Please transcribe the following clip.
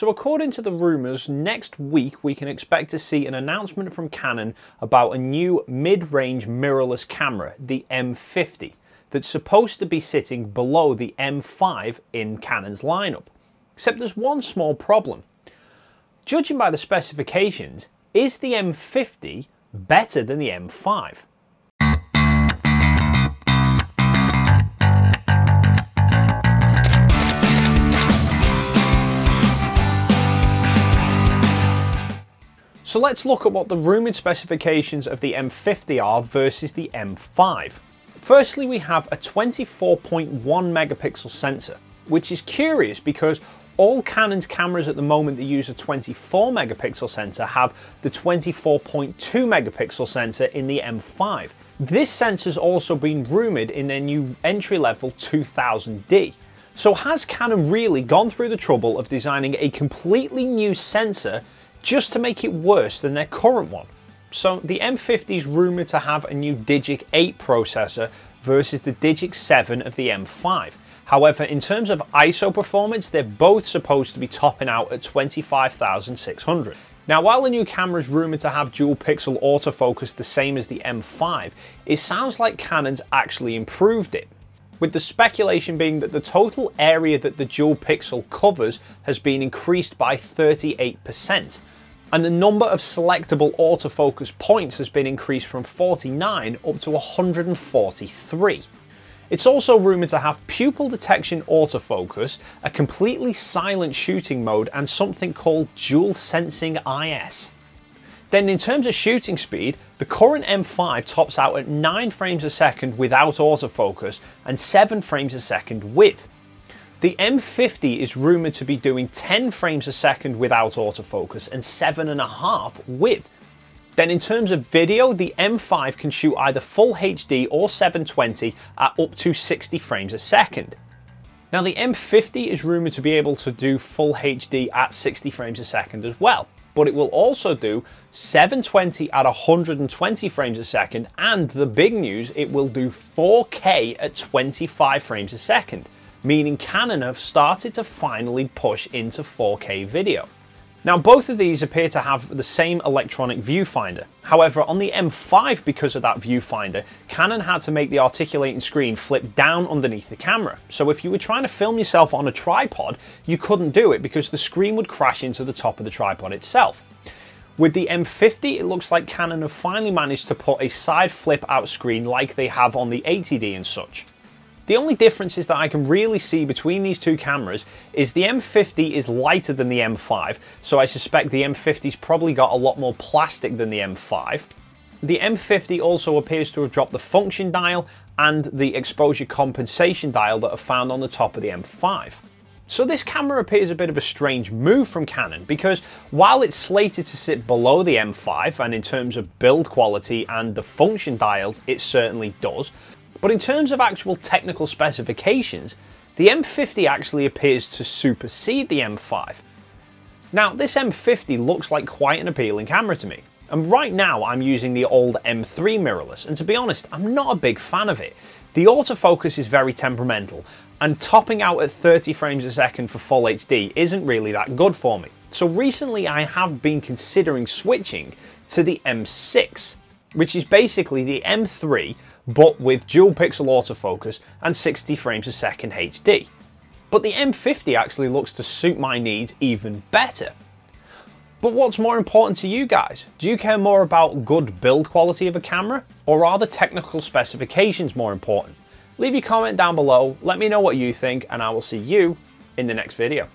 So according to the rumours, next week we can expect to see an announcement from Canon about a new mid-range mirrorless camera, the M50, that's supposed to be sitting below the M5 in Canon's lineup. Except there's one small problem. Judging by the specifications, is the M50 better than the M5? So let's look at what the rumoured specifications of the M50 are versus the M5. Firstly, we have a 24.1 megapixel sensor, which is curious because all Canon's cameras at the moment that use a 24 megapixel sensor have the 24.2 megapixel sensor in the M5. This sensor's also been rumoured in their new entry-level 2000D. So has Canon really gone through the trouble of designing a completely new sensor just to make it worse than their current one. So the M50 is rumoured to have a new Digic 8 processor versus the Digic 7 of the M5. However, in terms of ISO performance, they're both supposed to be topping out at 25,600. Now, while the new camera is rumoured to have dual pixel autofocus the same as the M5, it sounds like Canon's actually improved it with the speculation being that the total area that the dual pixel covers has been increased by 38% and the number of selectable autofocus points has been increased from 49 up to 143. It's also rumoured to have pupil detection autofocus, a completely silent shooting mode, and something called dual sensing IS. Then in terms of shooting speed, the current M5 tops out at 9 frames a second without autofocus and 7 frames a second with. The M50 is rumoured to be doing 10 frames a second without autofocus and 7.5 with. Then in terms of video, the M5 can shoot either full HD or 720 at up to 60 frames a second. Now the M50 is rumoured to be able to do full HD at 60 frames a second as well, but it will also do 720 at 120 frames a second and the big news, it will do 4K at 25 frames a second meaning Canon have started to finally push into 4K video. Now both of these appear to have the same electronic viewfinder. However, on the M5 because of that viewfinder, Canon had to make the articulating screen flip down underneath the camera. So if you were trying to film yourself on a tripod, you couldn't do it because the screen would crash into the top of the tripod itself. With the M50, it looks like Canon have finally managed to put a side flip out screen like they have on the 80D and such. The only differences that I can really see between these two cameras is the M50 is lighter than the M5, so I suspect the M50's probably got a lot more plastic than the M5. The M50 also appears to have dropped the function dial and the exposure compensation dial that are found on the top of the M5. So this camera appears a bit of a strange move from Canon because while it's slated to sit below the M5 and in terms of build quality and the function dials it certainly does, but in terms of actual technical specifications, the M50 actually appears to supersede the M5. Now, this M50 looks like quite an appealing camera to me. And right now I'm using the old M3 mirrorless, and to be honest, I'm not a big fan of it. The autofocus is very temperamental, and topping out at 30 frames a second for full HD isn't really that good for me. So recently I have been considering switching to the M6, which is basically the M3 but with dual pixel autofocus and 60 frames a second HD. But the M50 actually looks to suit my needs even better. But what's more important to you guys? Do you care more about good build quality of a camera or are the technical specifications more important? Leave your comment down below, let me know what you think and I will see you in the next video.